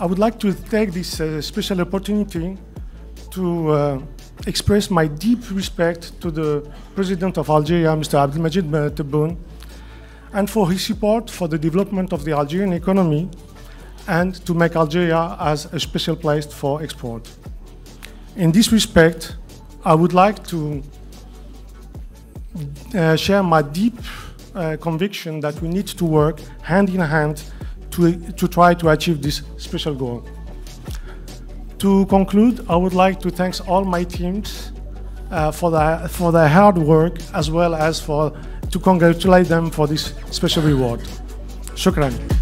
I would like to take this uh, special opportunity to uh, express my deep respect to the President of Algeria, Mr. Abdelmajid Tebboune, and for his support for the development of the Algerian economy and to make Algeria as a special place for export. In this respect, I would like to uh, share my deep uh, conviction that we need to work hand in hand to, to try to achieve this special goal. To conclude, I would like to thank all my teams uh, for, for their hard work as well as for to congratulate them for this special reward. Shukran.